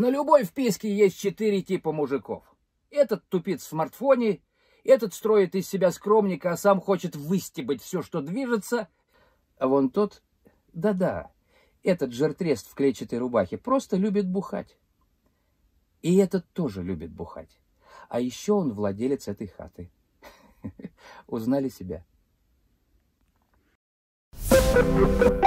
На любой вписке есть четыре типа мужиков. Этот тупит в смартфоне, этот строит из себя скромника, а сам хочет выстебать все, что движется. А вон тот, да-да, этот жертрест в клетчатой рубахе просто любит бухать. И этот тоже любит бухать. А еще он владелец этой хаты. Узнали себя. Thank you.